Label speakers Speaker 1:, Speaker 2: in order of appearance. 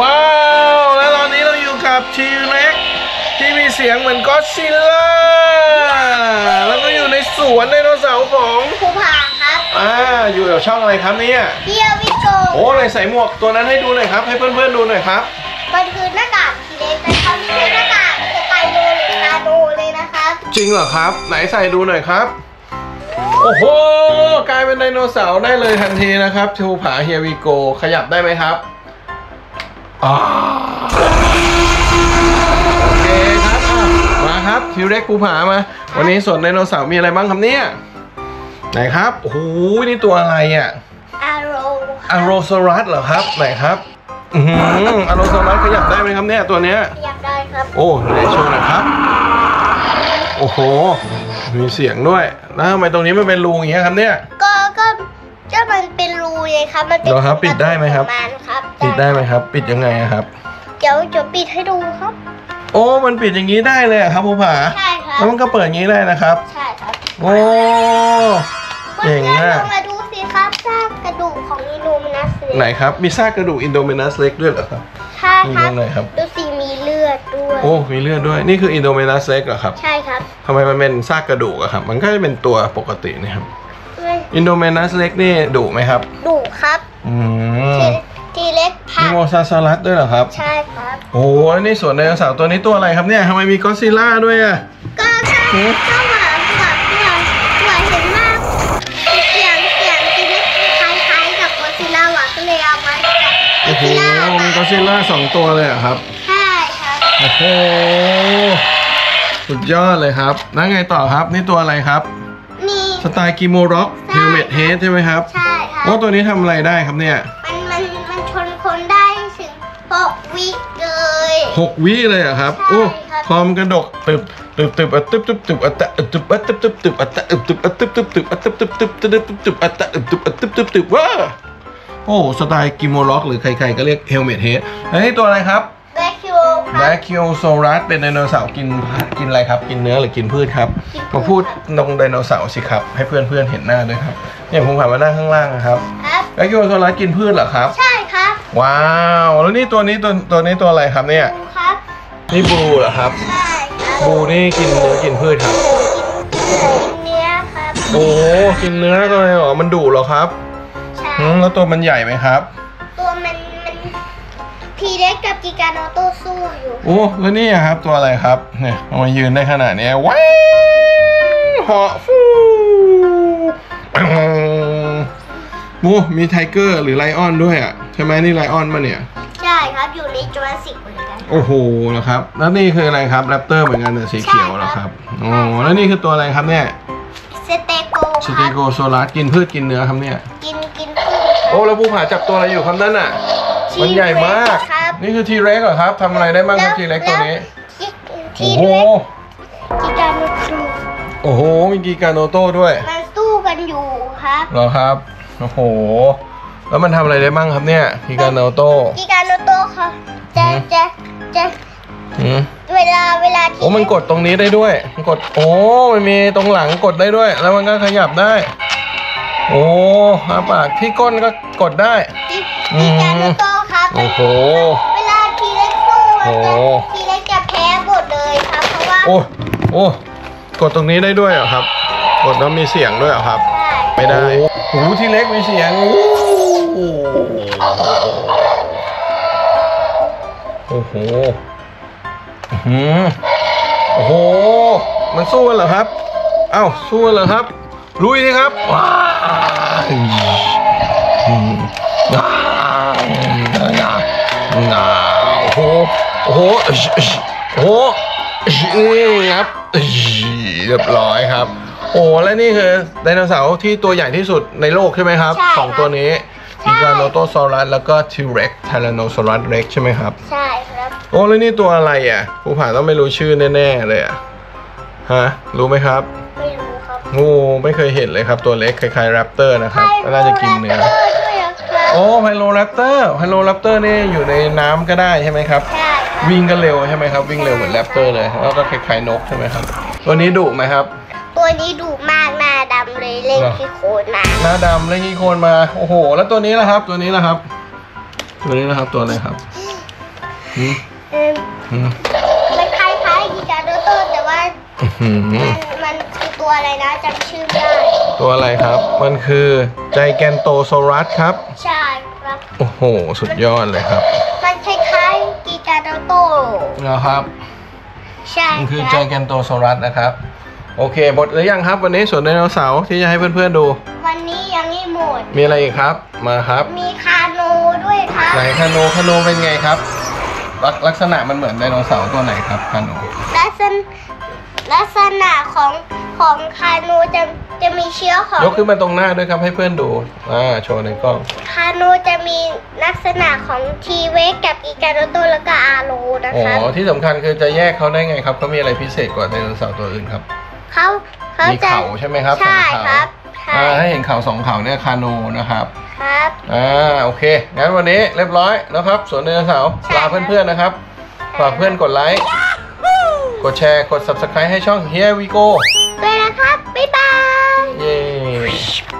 Speaker 1: ว้าว แล้วตอนนี้เราอยู่กับทีเล็กที่มีเสียงเหมือนก็อดซิลล่า แล้วก็อยู่ในสวนไดโนเสาร์ของ
Speaker 2: ภูผาครับ
Speaker 1: อ่าอยู่กับช่องอะไรครับเนี่ย
Speaker 2: เฮียวิโก
Speaker 1: โอ้เลยใส่หมวกตัวนั้นให้ดูหน่อยครับ ให้เพื่อนๆดูหน่อยครับ
Speaker 2: มันคือหน้ากากทีเล็กนะครับไม่ใช่หน้ากากสไปโดหรือนาโนเลยนะครับ
Speaker 1: จริงเหรอครับ ไหนใส่ดูหน่อยครับ โอ้โห กลายเป็นไดโนเสาร์ได้เลยทันทีนะครับชูผาเฮียวีโกขยับได้ไหมครับอ่า โอเคครับอะมาครับทิวเร็กภูผามา วันนี้สวนไดโนเสาร์มีอะไรบ้างครับเนี่ย ไหนครับโอ้โหนี่ตัวอะไรอะ
Speaker 2: อาโร
Speaker 1: อะโรซอรัสเหรอครับ ไหนครับอือหืออะโรซอรัสขยับได้ไหมครับเนี่ยตัวเนี้ย
Speaker 2: ขยับได้ครับ
Speaker 1: โอ้ไหนโชว์หน่อยครับ โอ้โห มีเสียงด้วย แล้วทำไมตรงนี้มันเป็นรูอย่างเงี้ยครับเนี่ย
Speaker 2: ก็ก็ก็มันเป็นรูเลยครับ มันเป็น
Speaker 1: เหรอครับปิดได้ไหมครับ
Speaker 2: ของมันครับ
Speaker 1: ปิดได้ไหมครับ ปิดยังไงอะครับ
Speaker 2: เดี๋ยวจะปิดให้ดูครับ
Speaker 1: โอ้ มันปิดอย่างนี้ได้เลยอะครับผู้ผา
Speaker 2: ใช่ครับ
Speaker 1: แล้วมันก็เปิดอย่างนี้ได้นะครับ
Speaker 2: ใช่ครับ
Speaker 1: โอ้
Speaker 2: เพื่
Speaker 1: เก่
Speaker 2: อน
Speaker 1: ง
Speaker 2: ๆล
Speaker 1: มาก
Speaker 2: องมาดูสิครับซากกระดูกของอินูมินัสเลย
Speaker 1: ไหนครับ มีซากกระดูกอินโดมินัสเล็กด้วยเหรอครับ
Speaker 2: ใช่ค
Speaker 1: มี
Speaker 2: รับ
Speaker 1: ตรงไหนครับ
Speaker 2: ดูสิมีเลือดด้วย
Speaker 1: โอ้ มีเลือดด้วย นี่คืออินโดมินัสเล็กเหรอครับ
Speaker 2: ใช่ครับ
Speaker 1: ทำไมมันเป็นซากกระดูกอะครับ มันก็จะเป็นตัวปกตินะครับ
Speaker 2: เฮ้ย
Speaker 1: Indominus Rex นี่ดุไหมครับ
Speaker 2: ดุครับ
Speaker 1: อืม
Speaker 2: ทีทีเล็ก
Speaker 1: มี
Speaker 2: พัก
Speaker 1: โมซาซารัสด้วยเหรอครับ
Speaker 2: ใช่ครับ
Speaker 1: โอ้โหแล้วนี่สวนไดโนเสาร์ตัวนี้ตัวอะไรครับเนี่ยทำไมมีก็อดซิลล่าด้วยอะ
Speaker 2: ก็ก็
Speaker 1: หือ
Speaker 2: ก็เหมือนเหมือนเหมือนเหมือนเห็นมากเสียงเสียง T-Rex คล้ายๆกับโกซิลล่าว่ะก็เลยเอามาจากโก
Speaker 1: โอ้โห
Speaker 2: ซิลล่า
Speaker 1: มีก็อดซิลล่าสองตัวเลยเหรอะครับ
Speaker 2: ใช่ครับ
Speaker 1: โอ้โหสุดยอดเลยครับแล้วไงต่อครับนี่ตัวอะไรครับ
Speaker 2: มี
Speaker 1: สไตล์กิโมร็อก
Speaker 2: ใช่
Speaker 1: เฮลเมตเฮดใช่ไหมครับ
Speaker 2: ใช่ครับ
Speaker 1: ว่าตัวนี้ทำอะไรได้ครับเนี่ย
Speaker 2: มัน วิเลย
Speaker 1: หกวิเลยเหรอะครับ
Speaker 2: ใช่
Speaker 1: โอ้
Speaker 2: ครับ
Speaker 1: คอมกระดกตึบตึบตึบอะตึบตึบตึบอะตะอึบตึบอะตึบตึบตึบอะตะอึบตึบอะตึบตึบตึบอะตึบตึบตึบตึบตึบตึบอะตะอึบตึบอะตึบตึบตึบว้าโอ้ Stygimoloch หรือใครๆก็เรียก helmet head เฮ้ยตัวอะไรครับ Brachiosaurus เป็นไดโนเสาร์กินกินอะไรครับ กินเนื้อหรือกินพืชครับ
Speaker 2: กินพืช
Speaker 1: มาพูดตรงไดโนเสาร์สิครับ ให้เพื่อนๆเห็นหน้าด้วยครับเนี่ยผมผ่านมาหน้าข้างล่างนะครับ
Speaker 2: ครับ
Speaker 1: Brachiosaurus กินพืชเหรอครับ
Speaker 2: ใช่ครับ
Speaker 1: ว้าว แล้วนี่ตัวนี้ตัวตัวนี้ตัวอะไรครับเนี่ย
Speaker 2: ดูครับ
Speaker 1: นี่ Blue เหรอครับ
Speaker 2: ใช่ครับ
Speaker 1: Blue นี่กินเนื้อกินพืชครับ
Speaker 2: กินเนื้อครับ
Speaker 1: โอ้กินเนื้อเลยเหรอ มันดุเหรอครับ
Speaker 2: ใช่
Speaker 1: อืมแล้วตัวมันใหญ่ไหมครับ
Speaker 2: ตัวมันมัน T-Rex กับ Giganoto สู้อยู่
Speaker 1: โอ้แล้วนี่อะครับตัวอะไรครับ เนี่ยเอามายืนได้ขนาดเนี้ยว้าวเหาะฟูโอ้มี tiger หรือ lion ด้วยอะ ใช่ไหมนี่ lion มาเนี่ย
Speaker 2: ใช่ครับอยู่ในจูราสสิกเหมือนกัน
Speaker 1: โอ้โหเหรอครับ แล้วนี่คืออะไรครับ raptor เหมือนกันแต่สีเขียวเหรอครับ
Speaker 2: ใช่
Speaker 1: โอ้
Speaker 2: ครับ
Speaker 1: แล้วนี่คือตัวอะไรครับเนี่ย
Speaker 2: สเตโก
Speaker 1: ส
Speaker 2: ค
Speaker 1: เต
Speaker 2: รับ
Speaker 1: โกโซลัสกินพืชกินเนื้อครับเนี่ย
Speaker 2: กินกินพืช
Speaker 1: โอ้แล้วภูผาจับตัวอะไรอยู่ครับนั่นน่ะ มันใหญ่มาก
Speaker 2: ครับ
Speaker 1: นี่คือทีเร็กเหรอครับทำอะไรได้บ้างครับทีเร็กตัวนี้
Speaker 2: ที
Speaker 1: โอ้โห
Speaker 2: เล็กกิกาโนโต
Speaker 1: โอ้โหมีกีการโนโต้ด้วย
Speaker 2: มันสู้กันอยู่ครับ
Speaker 1: เหรอครับโอ้โห แล้วมันทำอะไรได้บ้างครับเนี่ยกีการโนโต้
Speaker 2: กิกาโนโตครับจะ
Speaker 1: หือ
Speaker 2: จะจะ
Speaker 1: หืม
Speaker 2: เวลาเวลาที่
Speaker 1: โอ้มันกดตรงนี้ได้ด้วยมันกดโอ้มันมีตรงหลังกดได้ด้วย แล้วมันก็ขยับได้ โอ้อาปากที่ก้นก็กดได้
Speaker 2: กิกิกาโนโตครับ
Speaker 1: โอ้โห
Speaker 2: เวลาทีเล็กสู้มัน
Speaker 1: โอ้
Speaker 2: จะทีเล็กจะแพ้หมดเลยครับเพราะว่า
Speaker 1: โอ้โอ้กดตรงนี้ได้ด้วยเหรอครับ กดแล้วมีเสียงด้วยเหรอครับ
Speaker 2: ใช่
Speaker 1: ไม่ได้โอ้โหที่เล็กมีเสียงโอ้ โหโอ้โหอื้อหือโอ้โห มันสู้กันเหรอครับ เอ้า สู้กันเหรอครับ ลุยสิครับว้าวอืมว้าวว้าวโอ้โห โอ้โห โอ้โหนี่ครับเรียบร้อยครับ โอ้ และนี่คือไดโนเสาร์ที่ตัวใหญ่ที่สุดในโลกใช่ไหมครับ
Speaker 2: ใช่
Speaker 1: สองตัวนี้ กิกาโนโตซอรัสแล้วก็ทีเร็กซ์ไทแรนโนซอรัสเร็กซ์ใช่ไหมครับ
Speaker 2: ใช่ครับ
Speaker 1: โอ้แล้วนี่ตัวอะไรอะผู้ผ่านต้องไม่รู้ชื่อแน่ๆเลยอะฮะรู้ไหมครับ
Speaker 2: ไม่รู้ครับ
Speaker 1: โอ้ไม่เคยเห็นเลยครับตัวเล็กคล้ายๆแรปเตอร์นะครับก็น่าจะกินเนื้อ
Speaker 2: ไพโรแรปเตอร์ด้วยอะครับ
Speaker 1: โอ้ไพโรแรปเตอร์ไพโรแรปเตอร์นี่อยู่ในน้ำก็ได้ใช่ไหมครับ
Speaker 2: ใช่ครับ
Speaker 1: วิ่งก็เร็วใช่ไหมครับ วิ่งเร็วเหมือนแรปเตอร์เลยแล้วก็คล้ายๆนกใช่ไหมครับ ตัวนี้ดุไหมครับ
Speaker 2: ตัวนี้ดุมากหน้าดำ เลยเล่น
Speaker 1: เหรอ
Speaker 2: ที่โคนมา
Speaker 1: หน้าดำเล่นขี้โคลนมา โอ้โห แล้วตัวนี้ล่ะครับ ตัวนี้ล่ะครับ ตัวนี้ล่ะครับ ตัวอะไรครับอืม
Speaker 2: เออ
Speaker 1: อืม
Speaker 2: มันคล้ายๆกีการโดโต้แต่ว่า
Speaker 1: อื้อหือ
Speaker 2: มันมันคือตัวอะไรนะจำชื่อไม่ได้
Speaker 1: ตัวอะไรครับ มันคือไจแกนโตโซรัสครับ
Speaker 2: ใช่ครับ
Speaker 1: โอ้โห สุดยอดเลยครับ
Speaker 2: มันคล้ายๆกีการโดโต้
Speaker 1: นะครับ
Speaker 2: ใช่
Speaker 1: มันคือ
Speaker 2: ค
Speaker 1: ไจ
Speaker 2: รับ
Speaker 1: แกนโตโซรัสนะครับ โอเค หมดหรือยังครับ วันนี้สวนไดโนเสาร์ที่จะให้เพื่อนๆดู
Speaker 2: วันนี้ยังไม่หมด
Speaker 1: มีอะไรอีกครับ มาครับ
Speaker 2: มีคาโนด้วยครับ
Speaker 1: ไหนคาโนคาโนเป็นไงครับ ลักลักษณะมันเหมือนไดโนเสาร์ตัวไหนครับคาโน
Speaker 2: ลักษณะลักษณะของของคาโนจะจะมีเชื้อของ
Speaker 1: ยกขึ้นมาตรงหน้าด้วยครับให้เพื่อนดู อ่า โชว์ในกล้อง
Speaker 2: คาโนจะมีลักษณะของทีเวกกับอีการโดโตแล้วก็อาโลนะ
Speaker 1: อ๋
Speaker 2: ครับ
Speaker 1: อที่สำคัญคือจะแยกเขาได้ไงครับเขามีอะไรพิเศษกว่าไดโนเสาร์ตัวอื่นครับ
Speaker 2: เขาเขา
Speaker 1: มี
Speaker 2: จะ
Speaker 1: เขาใช่ไหมครับ
Speaker 2: ใช่
Speaker 1: สองคเขา
Speaker 2: รับใช่า
Speaker 1: ให้เห็นเขาสองเขาเนี่ยคานูนะครับ
Speaker 2: ครับ
Speaker 1: อ่าโอเคงั้นวันนี้เรียบร้อยนะครับสวนเนินเขาลาเพื่อนๆนะครับฝากเพื่อนกดไลค์กดแชร์กด subscribe ให้ช่อง Here We Go
Speaker 2: ด้วยนะครับ บ๊ายบาย เ
Speaker 1: ย้